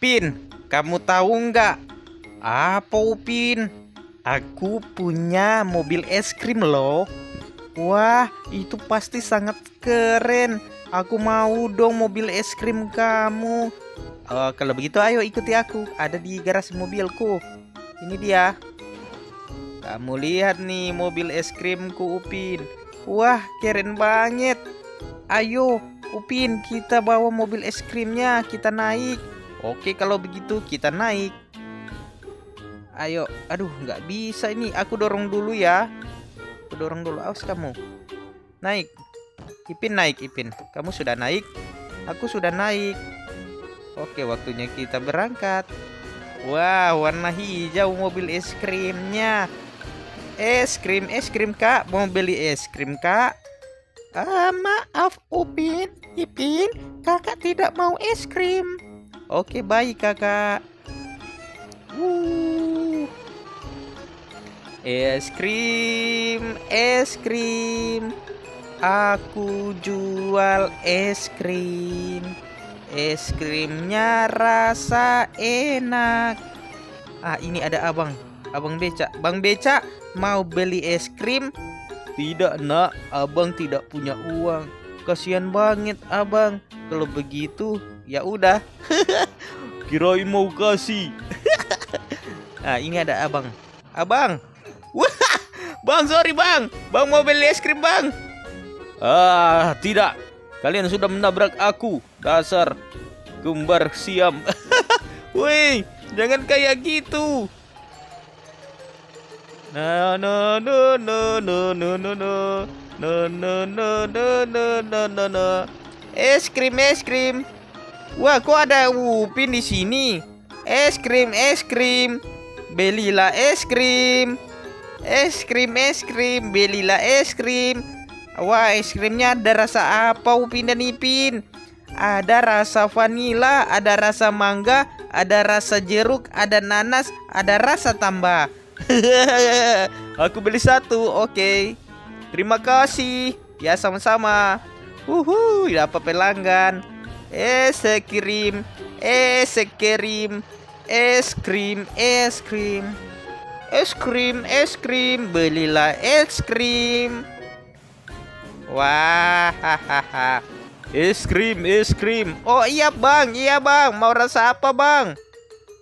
Ipin, kamu tahu nggak? Apa Upin? Aku punya mobil es krim loh. Wah, itu pasti sangat keren. Aku mau dong mobil es krim kamu. Oh, kalau begitu ayo ikuti aku. Ada di garasi mobilku. Ini dia. Kamu lihat nih mobil es krimku Upin. Wah, keren banget. Ayo, Upin, kita bawa mobil es krimnya, kita naik. Oke, kalau begitu kita naik. Ayo, aduh, nggak bisa ini. Aku dorong dulu ya. Aku dorong dulu. Awas kamu. Naik. Ipin naik, Ipin. Kamu sudah naik. Aku sudah naik. Oke, waktunya kita berangkat. Wah, warna hijau mobil es krimnya. Es krim, es krim kak. Mau beli es krim kak? Ah, maaf Upin, Ipin, kakak tidak mau es krim. Oke, baik kakak. Es krim, es krim. Aku jual es krim. Es krimnya rasa enak. Ah, ini ada abang. Abang Beca. Bang Beca, mau beli es krim? Tidak, Nak. Abang tidak punya uang. Kasihan banget, Abang. Kalau begitu, ya udah. Kirain mau kasih. nah, ini ada Abang. Abang. Wah, Bang, sorry, Bang. Bang mau beli es krim, Bang. Ah, tidak. Kalian sudah menabrak aku. Dasar kembar siam. Woi, jangan kayak gitu. Na na na na na na na na na na na na na na na na Es krim, es krim. Wah, kok ada Upin di sini? Es krim, es krim. Belilah es krim. Es krim, es krim. Belilah es krim. Wah, es krimnya ada rasa apa Upin dan Ipin? Ada rasa vanila, ada rasa mangga, ada rasa jeruk, ada nanas, ada rasa tambah. Aku beli satu, oke. Okay. Terima kasih. Ya sama-sama. Uhu, dapat pelanggan. Es krim, es krim, es krim, es krim. Es krim, es krim, belilah es krim. Wah. Es krim, es krim. Oh iya bang, iya bang. Mau rasa apa bang?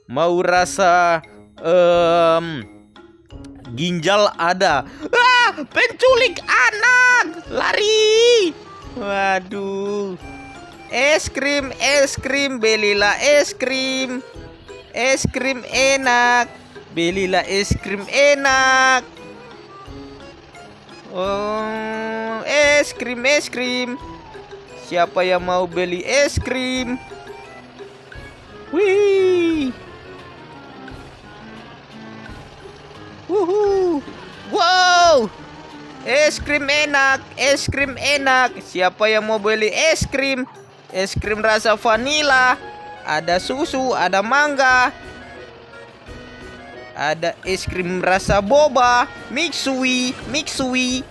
Mau rasa um, ginjal ada. Ah, penculik anak, lari. Waduh. Es krim, es krim, belilah es krim. Es krim enak. Belilah es krim enak. Oh, es krim, es krim. Siapa yang mau beli es krim? Wih. Wow. Es krim enak, es krim enak. Siapa yang mau beli es krim? Es krim rasa vanila. Ada susu, ada mangga. Ada es krim rasa boba, mixui, mixui.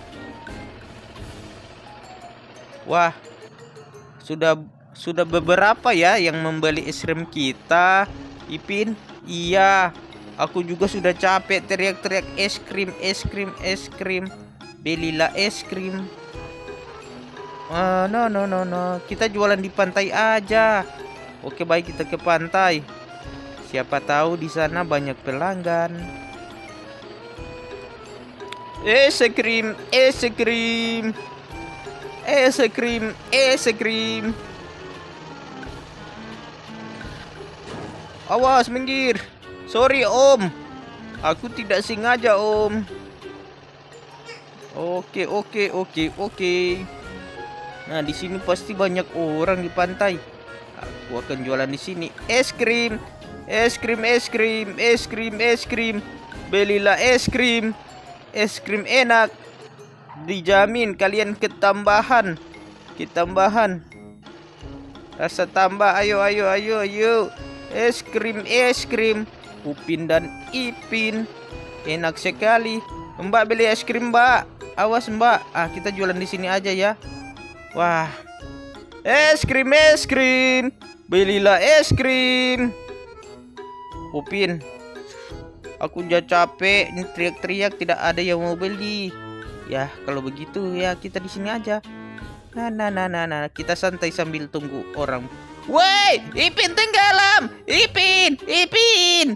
Wah, sudah sudah beberapa ya yang membeli es krim kita. Ipin, iya. Aku juga sudah capek teriak-teriak es krim, es krim, es krim. Belilah es krim. Uh, no, no, no, no. Kita jualan di pantai aja. Oke, baik kita ke pantai. Siapa tahu di sana banyak pelanggan. Es krim, es krim. Es krim, es krim. Awas minggir. Sorry om Aku tidak sengaja om Oke oke oke oke Nah di sini pasti banyak orang di pantai. Aku akan jualan di sini. Es krim. Es krim es krim Es krim es krim. Belilah es krim. Es krim enak. Dijamin kalian ketambahan. Ketambahan. Rasa tambah. Ayo ayo ayo ayo. Es krim es krim. Upin dan Ipin. Enak sekali. Mbak beli es krim, Mbak. Awas, Mbak. Ah, kita jualan di sini aja ya. Wah. Es krim, es krim. Belilah es krim. Upin, aku udah capek, ini teriak-teriak tidak ada yang mau beli. Ya, kalau begitu ya kita di sini aja. Nah, nah, nah, nah, nah, kita santai sambil tunggu orang. Woi, Ipin tenggelam! Ipin, Ipin!